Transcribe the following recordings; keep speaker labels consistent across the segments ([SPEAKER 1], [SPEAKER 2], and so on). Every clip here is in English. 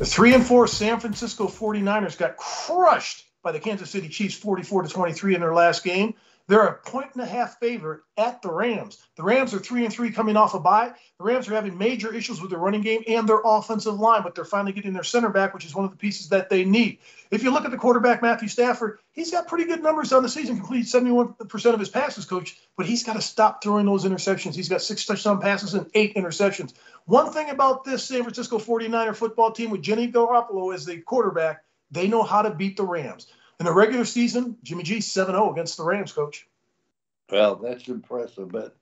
[SPEAKER 1] The three and four San Francisco 49ers got crushed by the Kansas City Chiefs 44 to 23 in their last game. They're a point and a half favorite at the Rams. The Rams are three and three coming off a bye. The Rams are having major issues with their running game and their offensive line, but they're finally getting their center back, which is one of the pieces that they need. If you look at the quarterback, Matthew Stafford, he's got pretty good numbers on the season, completed 71% of his passes, coach, but he's got to stop throwing those interceptions. He's got six touchdown passes and eight interceptions. One thing about this San Francisco 49er football team with Jimmy Garoppolo as the quarterback, they know how to beat the Rams. In the regular season, Jimmy G 7 0 against the Rams, coach.
[SPEAKER 2] Well, that's impressive. But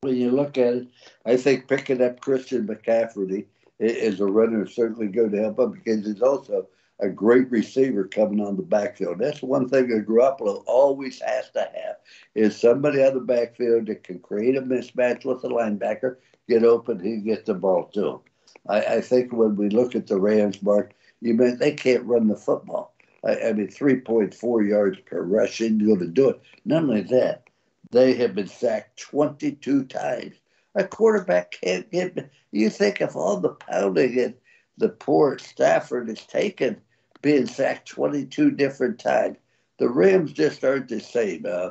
[SPEAKER 2] when you look at it, I think picking up Christian McCaffrey is a runner is certainly going to help him because he's also a great receiver coming on the backfield. That's one thing that Garoppolo always has to have is somebody on the backfield that can create a mismatch with the linebacker, get open, he get the ball to him. I, I think when we look at the Rams, Mark, you mean they can't run the football. I, I mean, 3.4 yards per rush isn't going to do it. Not only that, they have been sacked 22 times. A quarterback can't get. You think of all the pounding and the poor Stafford has taken, being sacked 22 different times. The Rams just aren't the same. Uh,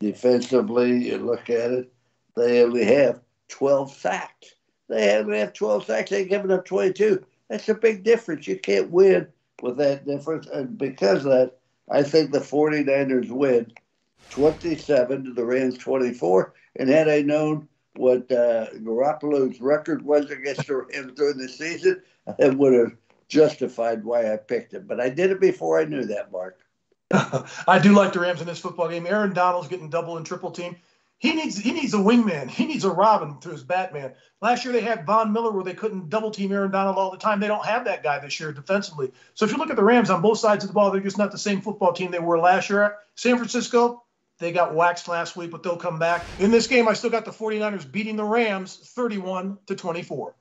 [SPEAKER 2] defensively, you look at it, they only have 12 sacks. They only have 12 sacks. They're giving up 22. That's a big difference. You can't win with that difference. And because of that, I think the 49ers win 27 to the Rams 24. And had I known what uh, Garoppolo's record was against the Rams during the season, I would have justified why I picked him. But I did it before I knew that, Mark.
[SPEAKER 1] I do like the Rams in this football game. Aaron Donald's getting double and triple team. He needs he needs a wingman. He needs a Robin to his Batman. Last year they had Von Miller where they couldn't double team Aaron Donald all the time. They don't have that guy this year defensively. So if you look at the Rams on both sides of the ball, they're just not the same football team they were last year. San Francisco, they got waxed last week, but they'll come back. In this game, I still got the 49ers beating the Rams 31 to 24.